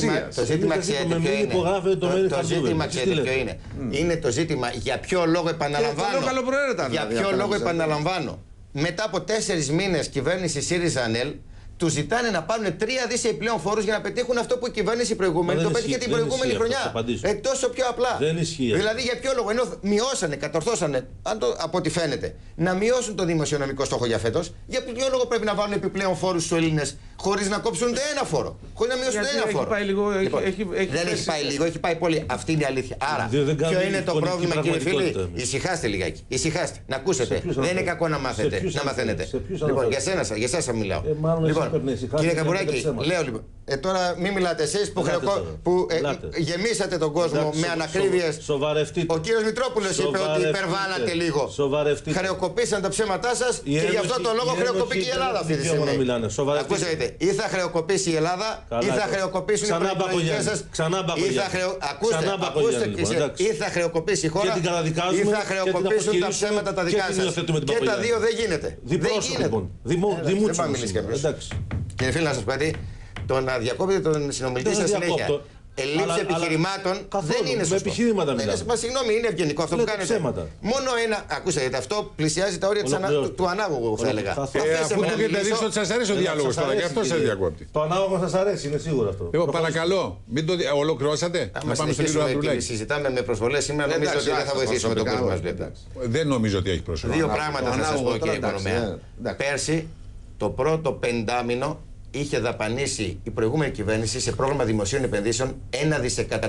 ζήτημα, το ζήτημα Μην ξέρετε με ποιο μην είναι. υπογράφετε το Μary το Χαρτούβελ. ζήτημα Εσείς ξέρετε τι ποιο λέτε; είναι. Είναι το ζήτημα για ποιο λόγο επαναλαμβάνω. το λέω καλοπροαίρετα, Για δηλαδή, ποιο αυτά λόγο να ξέρετε. επαναλαμβάνω. Μετά από τέσσερις μήνες κυβέρνηση ΣΥΡΙΖΑ ΑΝΕΛ, τους ζητάνε να πάρουν τρία δι επιπλέον φόρους για να πετύχουν αυτό που η κυβέρνηση προηγούμενη Μα το δεν πέτυχε ισχύει, την δεν προηγούμενη ισχύει αυτό, χρονιά. θα απαντήσω. Ε, τόσο πιο απλά. Δεν ισχύει αυτό. Δηλαδή για ποιο λόγο, ενώ μειώσανε, κατορθώσανε, αν το, από ό,τι φαίνεται, να μειώσουν το δημοσιονομικό στόχο για φέτος, για ποιο λόγο πρέπει να βάλουν επιπλέον φόρους στους Έλληνες χωρίς να κόψουν ούτε ένα φόρο. Χωρίς να μειώσουν Γιατί ούτε ένα έχει φόρο. πάει λίγο- έχει- Λοιπόν, έχει- έχει δεν έχει πέσει- πάει λίγο, έχει πάει πολύ. Αυτή είναι η αλήθεια. Άρα, Δεν- δεν ποιο κάνουμε είναι το εικονική πρόβλημα, κύριε φίλοι, πραγματικότητα εμείς. ησυχάστε λιγάκι. Ησυχάστε. Να ακούσετε. Σε ποιους Δεν είναι αναφέρετε; κακό να Σε μάθετε, ποιους να μαθαίνετε. αναφέρετε; Σε ποιους Λοιπόν, αναφέρετε; για σένα, για εσά σα μιλάω. Ε, μάλλον εσείς λοιπόν, πρέπει να ησυχάσετε κύριε και να Καμπουράκη, λέτε ψέματα. λέω λοιπόν. Ε, τώρα μην μιλάτε εσείς που, Ελάτε χρεοκο- τώρα. που ε, Ελάτε. γεμίσατε τον κόσμο Εντάξει, με σο- ανακρίβειες. σο- Σοβαρευτείτε. Ο κύριος Μητρόπουλος είπε ότι Σοβαρευτείτε. υπερβάλλατε λίγο. Σοβαρευτείτε. Χρεοκοπήσαν τα ψέματά σας και γι' αυτό Ένωση- το λόγο η χρεοκοπεί και η Ένωση Ελλάδα δεν αυτή τη έχει δικαίωμα στιγμή. να μιλάνε. Σοβαρευτείτε. Ακούστε, ή θα χρεοκοπήσει η Ελλάδα Καλά ή θα είπατε. χρεοκοπήσουν οι Ξανά προεκλογικές Μπακογιάννη. σας. Ξανά Ή θα Μπακογιάννη. χρεο... Ακούστε, Ξανά ακούστε Μπακογιάννη, και λοιπόν, εσείς. εντάξει. ή θα χρεοκοπήσει η χώρα Και την καταδικάζουμε ή θα και την χρεοκοπήσουν τα αποστηρίζουμε ψέματα τα και δικά την σας. υιοθετούμε την Και τα Μπακογιάννη. δύο δεν γίνεται. Δεν Διπρόσωπο γίνεται. λοιπόν. Δημο- Ε, Δημούτσινο δεν πάει να μιλήσει σήμερα. κάποιος. Εντάξει. Κύριε φίλε, να σας πω κάτι. Το να διακόπτετε τον συνομιλητή Δεν σα σας συνέχεια. Διακόπτω. Ελλείψη Αλλά- επιχειρημάτων καθόλου. δεν είναι Με σωστό. επιχειρήματα Ναι, μιλάμε. Μα συγγνώμη, είναι ευγενικό αυτό που Λέτε κάνετε. ψέματα. Μόνο ένα. Ακούστε, γιατί αυτό πλησιάζει τα όρια της ανα- Ολοκληρώστε. του ανάγωγου, θα έλεγα. Θα- θα- Ε, Αφήστε αφού με το να έχετε μιλήσω. δει ότι σας αρέσει ο Δεν διάλογος σας τώρα, γι' αρέσει, αυτό σα κύριε. διακόπτει. Το ανάλογο σας αρέσει, είναι σίγουρο αυτό. Λοιπόν, παρακαλώ, μην το. δι- Ολοκληρώσατε. Άμα Να πάμε στον κύριο συνεχίσουμε και Ανδρουλάκη. συζητάμε με προσβολές σήμερα, νομίζω Εντάξει, ότι δεν θα άστο, βοηθήσουμε τον κόσμο προσωπικά, μα βλέπει. εντάξει. Δεν νομίζω ότι έχει προσφέρει. Δύο ανάγωγο, πράγματα το θα σας ανάγωγο πω, τώρα, κύριε εντάξει, Οικονομέα. ε, εντάξει. Πέρσι, το πρώτο πεντάμινο είχε δαπανίσει η προηγούμενη κυβέρνηση σε πρόγραμμα δημοσίων επενδύσεων ένα δισεκατομμύριο.